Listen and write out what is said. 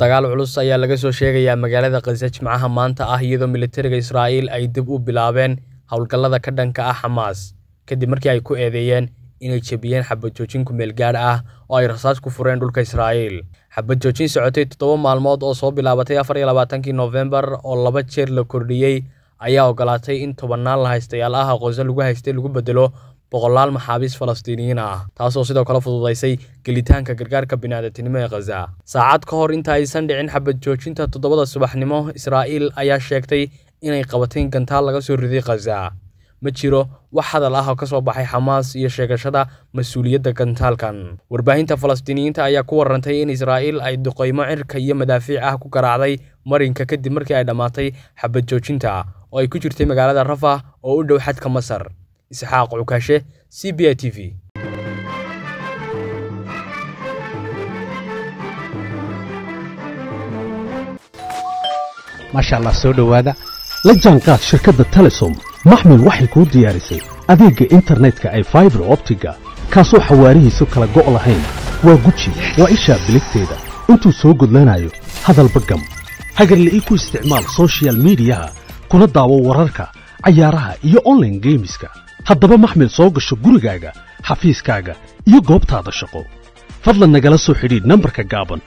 dagaal culus ayaa laga soo sheegayaa magaalada khaza jimcaha maanta ah iyadoo militariga israa'iil ay dib u bilaabeen howlgallada ka dhanka ah xamaas kadib markii ay ku eedeeyeen inay jebiyeen xabad joojin kumeel gaadh ah oo ay rasaas ku fureen dhulka israa'iil. Xabad joojin socotay toddoba maalmood oo soo bilaabatay afar iyo labaatankii noofembar oo laba jeer la kordhiyey ayaa ogolaatay in tobannaan la haystayaal ah aqoonso lagu haystay lagu bedelo boqolaal maxaabiis falastiiniyiin ah taasoo sidoo kale fududaysay gelitaanka gargaarka bini'aadatinimo ee khaza saacad ka hor inta aysan dhicin xabad joojinta toddobada subaxnimo israa'iil ayaa sheegtay inay qabatay gantaal laga soo riday khaza ma jiro wax hadal ah oo ka soo baxay xamaas iyo sheegashada mas'uuliyadda gantaalkan. Warbaahinta falastiiniyiinta ayaa ku warantay in israa'iil ay duqaymo cirka iyo madaafiic ah ku garaacday marinka kadib markii ay dhammaatay xabad joojinta oo ay ku jirtay magaalada rafah oo u dhow xadka masar isxaaq cukaashe c b i t v maasha allah soo dhowaada la jaanqaad shirkadda telesom maxmil waxay kuu diyaarisay adeegga internetka ay faibar optiga kaasoo xawaarihiisu kala go' lahayn waa guji waa ishaa biligteeda intuu soo gudlanayo hadalba gam hagarle ii ku isticmaal sochial midiyaha kuna daawo wararka cayaaraha iyo onlaine geemiska haddaba maxmil soo gasho gurigaaga xafiiskaaga iyo goobtaada shaqo. fadlan nagala soo xidhiidh nambarka gaaban